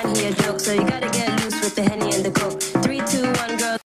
trying to hear a joke, so you gotta get